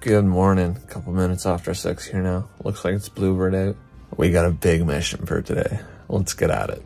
Good morning. A couple minutes after six here now. Looks like it's bluebird out. We got a big mission for today. Let's get at it.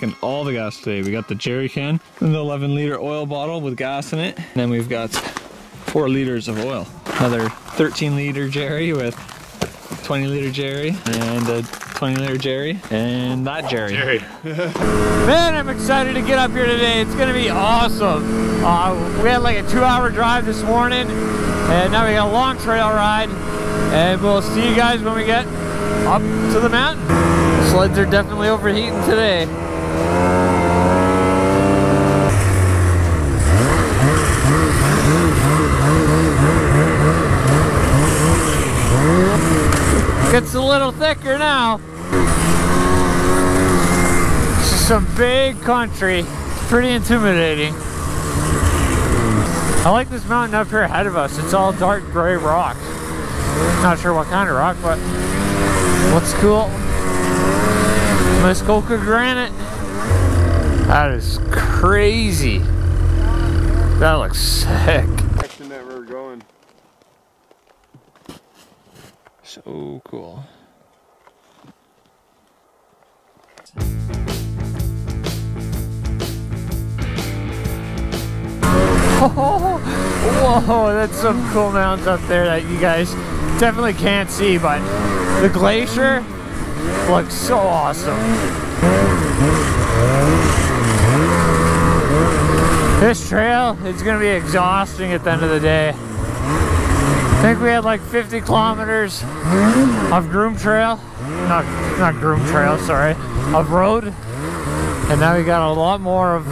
Packing all the gas today. We got the jerry can and the 11 liter oil bottle with gas in it. And then we've got four liters of oil. Another 13 liter jerry with 20 liter jerry and a 20 liter jerry and that jerry. Jerry. Man, I'm excited to get up here today. It's gonna be awesome. Uh, we had like a two hour drive this morning and now we got a long trail ride and we'll see you guys when we get up to the mountain. Sleds are definitely overheating today. Gets a little thicker now. This is some big country. Pretty intimidating. I like this mountain up here ahead of us. It's all dark gray rock. Not sure what kind of rock, but what's cool? Muskoka granite. That is crazy. That looks sick. direction that we're going. So cool. Whoa, that's some cool mountains up there that you guys definitely can't see, but the glacier looks so awesome. This trail is gonna be exhausting at the end of the day. I think we had like 50 kilometers of groom trail, not not groom trail, sorry, of road, and now we got a lot more of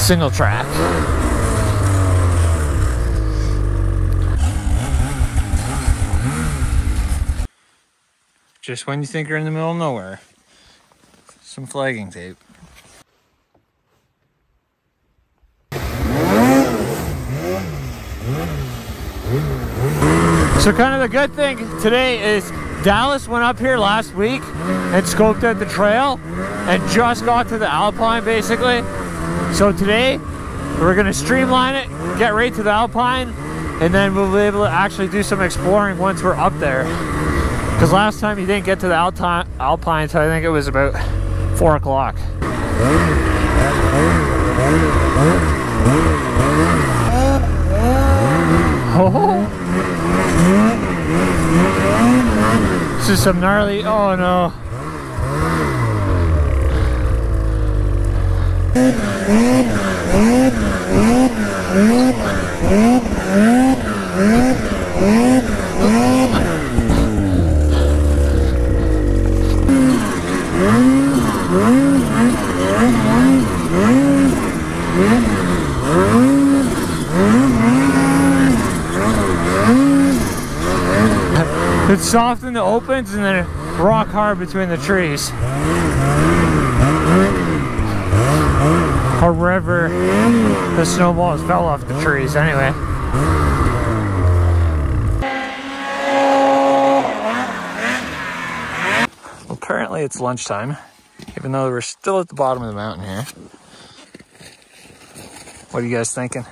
single track. Just when you think you're in the middle of nowhere, some flagging tape. So kind of the good thing today is Dallas went up here last week and scoped out the trail and just got to the Alpine basically. So today we're gonna streamline it, get right to the Alpine, and then we'll be able to actually do some exploring once we're up there. Because last time you didn't get to the Alpine, Alpine so I think it was about four o'clock. Oh. This is some gnarly, oh no. It's soft in the opens and then rock hard between the trees. Or wherever the snowballs fell off the trees anyway. Well, apparently it's lunchtime, even though we're still at the bottom of the mountain here. What are you guys thinking?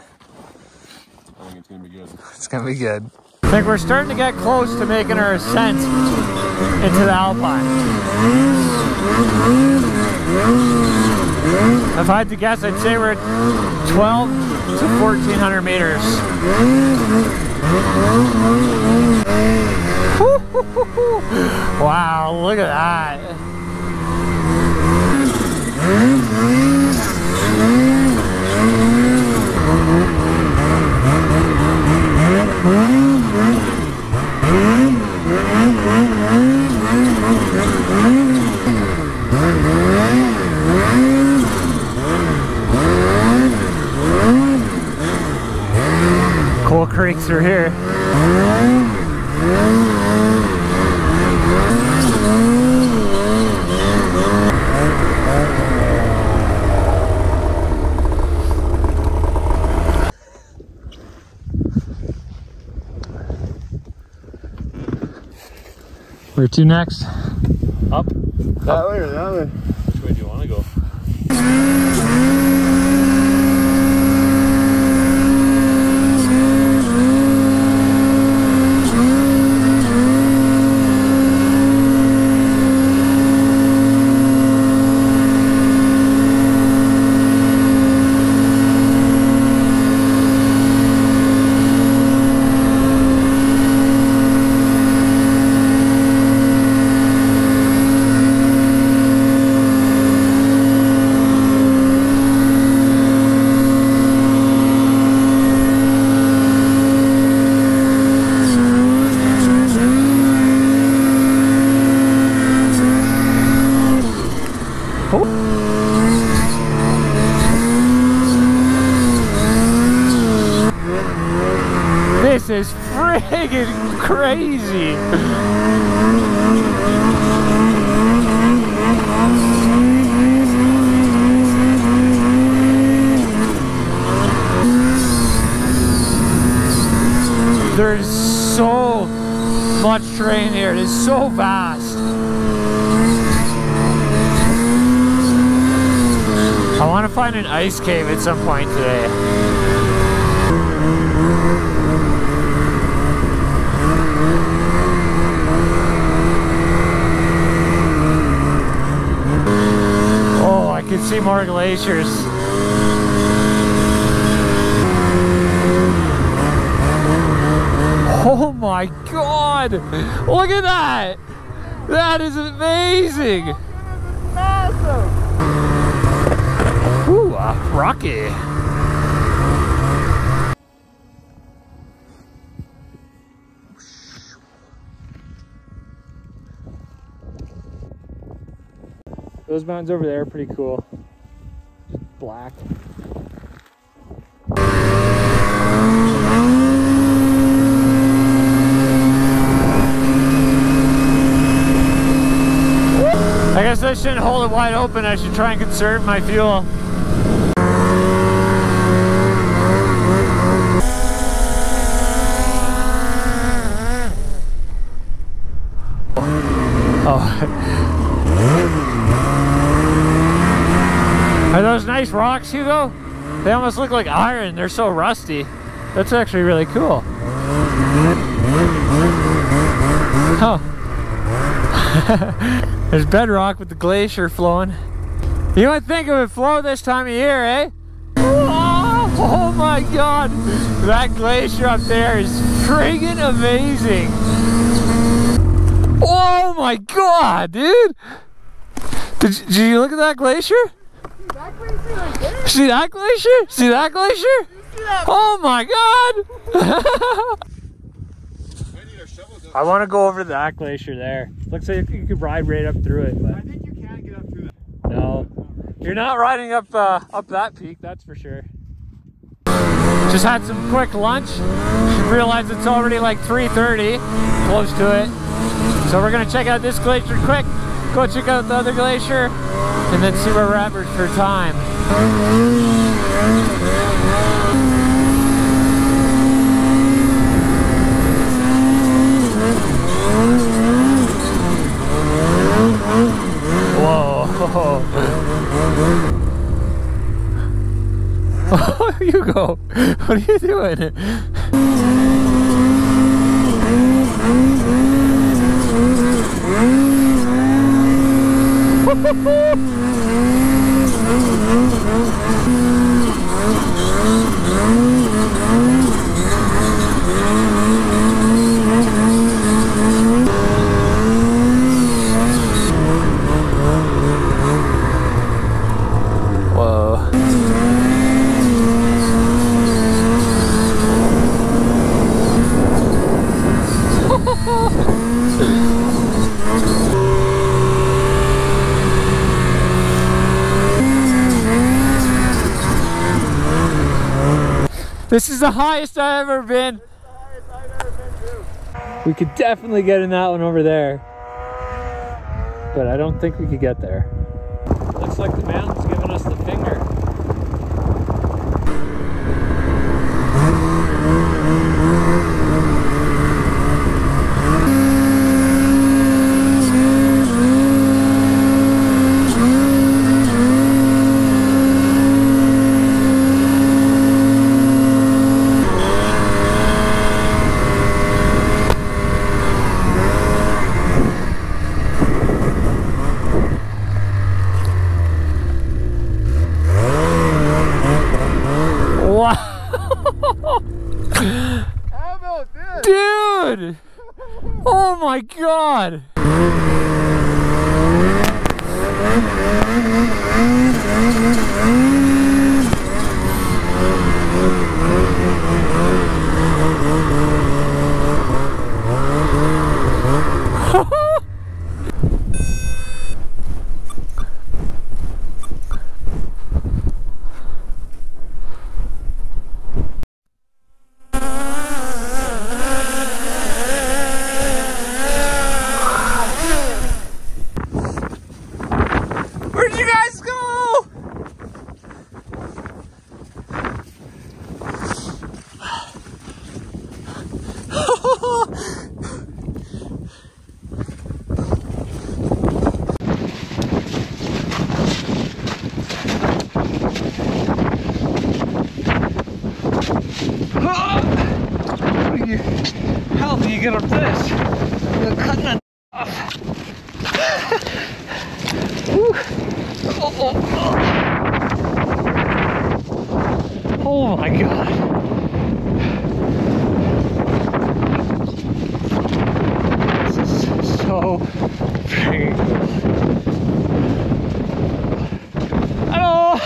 I think it's gonna be good. It's gonna be good. I think we're starting to get close to making our ascent into the Alpine. If I had to guess, I'd say we're at 12 to 1400 meters. Wow, look at that. To next? Up. That way or that way? Which way do you want to go? This is friggin' crazy. There's so much terrain here. It is so vast. I want to find an ice cave at some point today. Oh, I can see more glaciers. Oh my god! Look at that! That is amazing! Awesome! Ooh, uh, rocky. Those mountains over there are pretty cool. Just black. I guess I shouldn't hold it wide open. I should try and conserve my fuel. Oh. Rocks, Hugo? They almost look like iron. They're so rusty. That's actually really cool. Oh. There's bedrock with the glacier flowing. You would think it would flow this time of year, eh? Oh, oh my god! That glacier up there is friggin' amazing! Oh my god, dude! Did, did you look at that glacier? See that glacier? See that glacier? Oh my god! I want to go over that glacier there. Looks like you could ride right up through it, but I think you can't get up through that. no, you're not riding up uh, up that peak. That's for sure. Just had some quick lunch. Realized it's already like 3:30, close to it. So we're gonna check out this glacier quick. Go check out the other glacier, and then see where we're at for time. Whoa. Oh, you go. What are you doing? Whoa. the highest I've ever been. We could definitely get in that one over there. But I don't think we could get there. Looks like the mountains Dude! Oh my god! Where'd you guys go? How do you get up this? You're cutting it off. Woo. Oh, oh, oh. Oh my god. This is Oh. so freaking cool. Hello!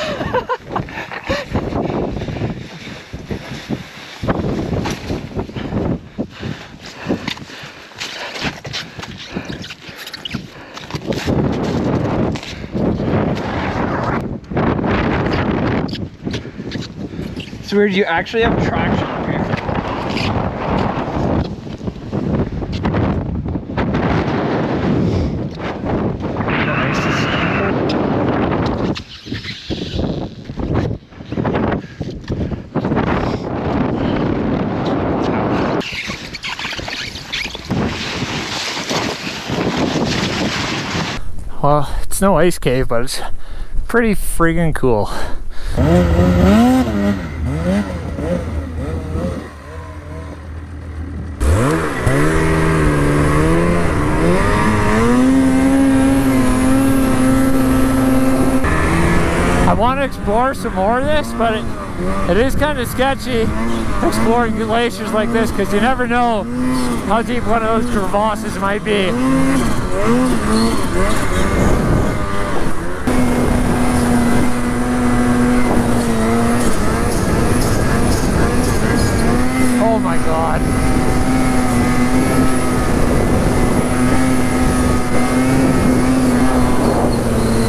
It's weird, you actually have traction up here. Well, it's no ice cave, but it's pretty friggin' cool. I want to explore some more of this, but it, it is kind of sketchy exploring glaciers like this because you never know how deep one of those crevasses might be. Oh my god.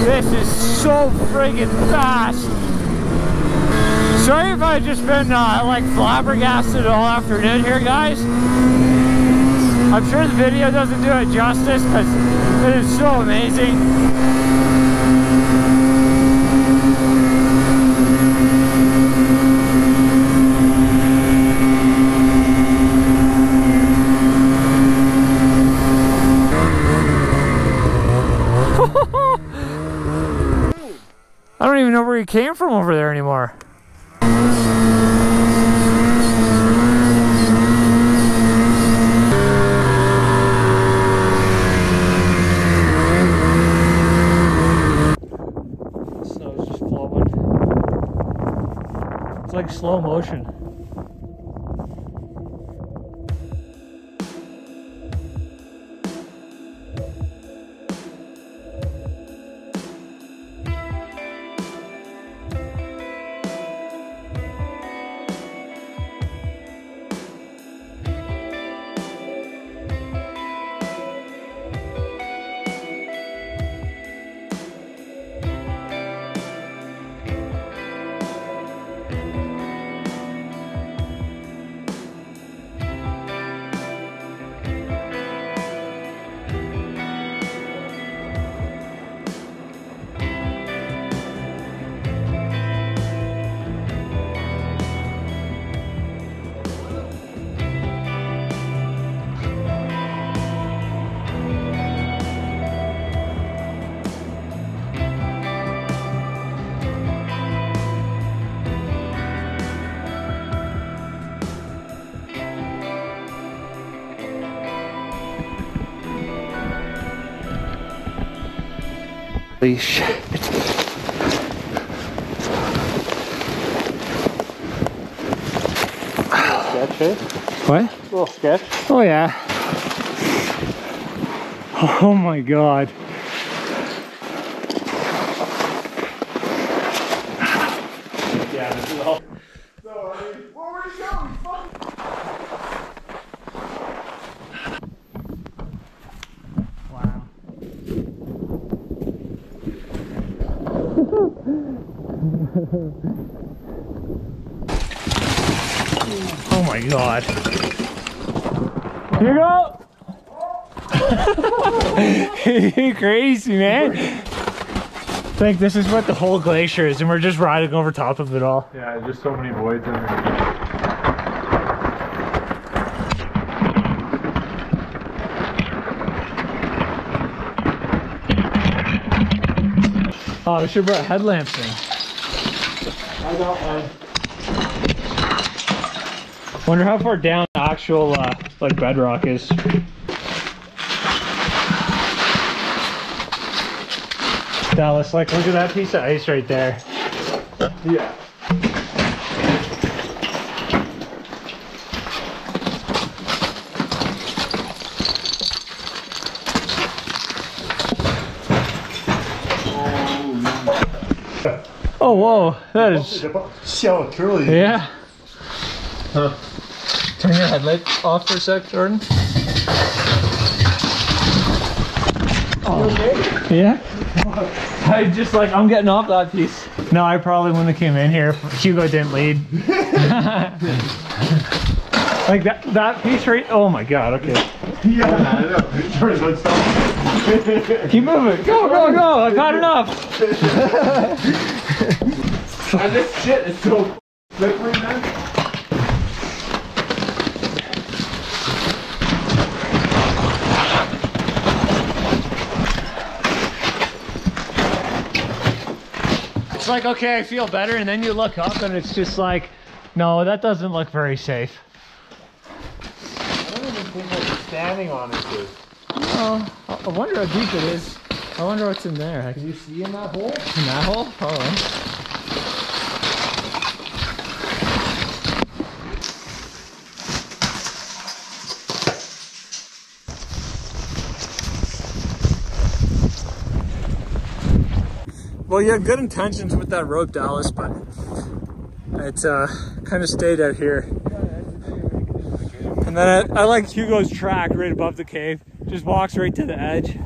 This is so friggin' fast. I've just been uh, like flabbergasted all afternoon here, guys. I'm sure the video doesn't do it justice because it is so amazing. I don't even know where he came from over there anymore. Snow's just flowing. It's like slow motion. Holy shit. Sketch, eh? What? Little sketch. Oh yeah. Oh my god. Yeah, this is all. Wow. oh my god. Here you go. you crazy, man. I think this is what the whole glacier is, and we're just riding over top of it all. Yeah, just so many voids in there. Oh, we should have brought headlamps in. I got one. Wonder how far down the actual uh, like bedrock is. Dallas, like look at that piece of ice right there. Yeah. Oh, whoa. That is... So truly. Yeah. Huh. Turn your headlight off for a sec, Jordan. Oh. Okay? Yeah. I just like, I'm getting off that piece. No, I probably wouldn't have came in here if Hugo didn't lead. like that, that piece right, oh my God, okay. Yeah, I know. Jordan, let's stop. Keep moving. Go, go, go. I've had enough. And this shit is so slippery, man. It's like okay, I feel better, and then you look up and it's just like, no, that doesn't look very safe. I don't even think what standing on it is. Oh, I I wonder how deep it is. I wonder what's in there. Can you see in that hole? In that hole? Probably. Well, you had good intentions with that rope, Dallas, but it uh, kind of stayed out here. And then I, I like Hugo's track right above the cave. Just walks right to the edge.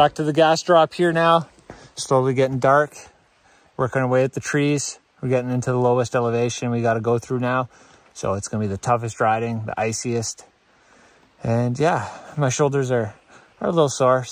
Back to the gas drop here now. Slowly getting dark. Working our way at the trees. We're getting into the lowest elevation we got to go through now. So it's going to be the toughest riding, the iciest. And yeah, my shoulders are, are a little sore.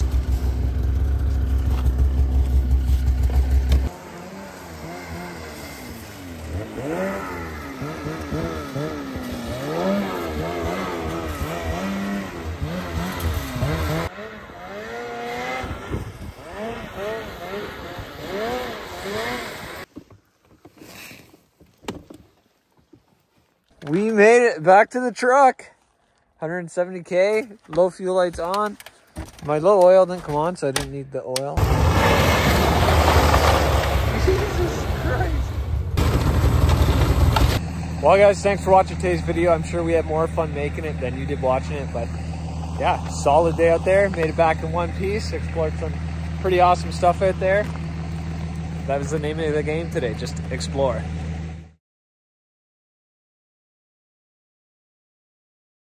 We made it back to the truck. 170k, low fuel lights on. My low oil didn't come on, so I didn't need the oil. Well, guys, thanks for watching today's video. I'm sure we had more fun making it than you did watching it, but yeah, solid day out there. Made it back in one piece. Explored some pretty awesome stuff out there. That was the name of the game today, just explore.